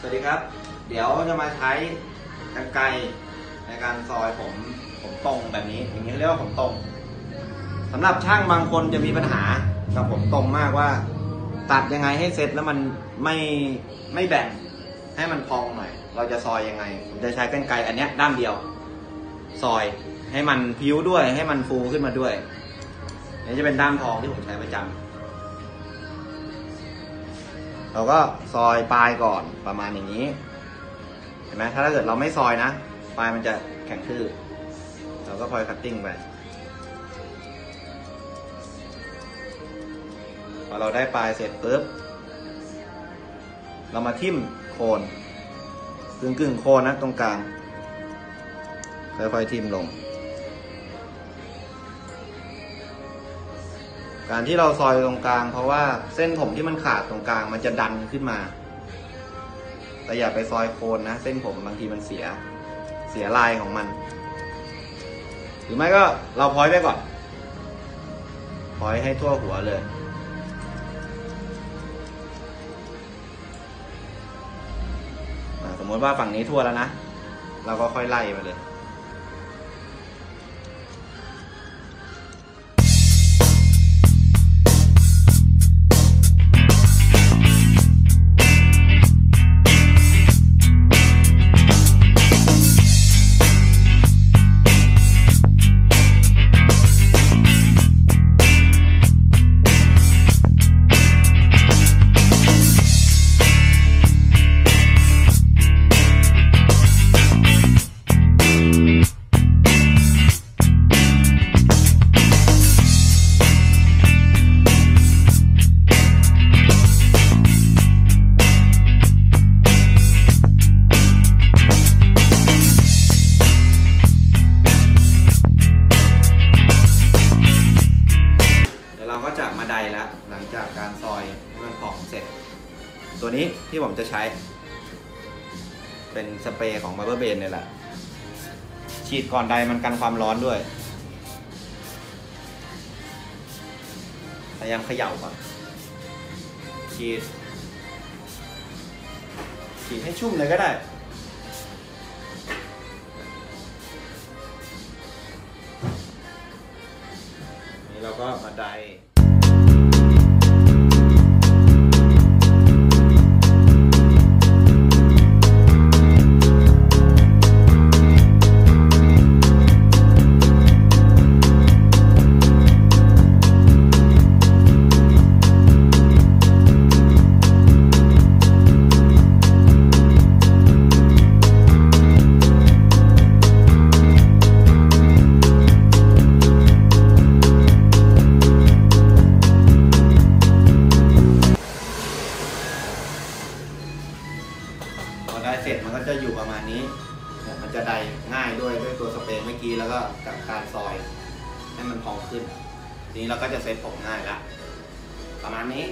สวัสดีครับ เดี๋ยวจะมาใช้กรรไกรในการซอยผมผมตรงแบบนี้ อย่างนี้เรียกว่าผมตรงสำหรับช่างบางคนจะมีปัญหากับผมตรงมากว่า ตัดยังไงให้เสร็จแล้วมันไม่ไม่แบ่งให้มันพองหน่อย เราจะซอยยังไง ผมจะใช้กรรไกรอันนี้ด้ามเดียว ซอยให้มันพิ้วด้วยให้มันฟูขึ้นมาด้วยนี่จะเป็นด้ามทองที่ผมใช้ประจำ เราก็ซอยปลายก่อนประมาณอย่างนี้ เห็นไหมถ้าเกิดเราไม่ซอยนะ ปลายมันจะแข็งทื่อเราก็พลอยคัตติ้งไปพอเราได้ปลายเสร็จปุ๊บ เรามาทิ่มโคนกึ่งกึ่งๆโคนนะตรงกลาง ค่อยๆทิ่มลง การที่เราซอยตรงกลาง เพราะว่าเส้นผมที่มันขาดตรงกลาง มันจะดันขึ้นมา แต่อย่าไปซอยโคนนะ เส้นผมบางทีมันเสีย เสียลายของมัน หรือไม่ก็เราพอยไว้ก่อน พอยให้ทั่วหัวเลยสมมติว่าฝั่งนี้ทั่วแล้วนะ เราก็ค่อยไล่มาเลย เดี๋ยวเราก็จะมาไดแล้ว หลังจากการซอยให้มันพองเสร็จ ตัวนี้ที่ผมจะใช้ เป็นสเปรย์ของ b บ r b e r b a n เนี่ยแหละ ฉีดก่อนไดมันกันความร้อนด้วย พยายามเขย่าก่อนฉีดฉีดให้ชุ่มเลยก็ได้มีเราก็มาได อได้เสร็จมันก็จะอยู่ประมาณนี้เนี่ยมันจะไดง่ายด้วยด้วยตัวสเปรย์เมื่อกี้แล้วก็กับการซอยให้มันพองขึ้น นี้เราก็จะเซ็ตผมง่ายละประมาณนี้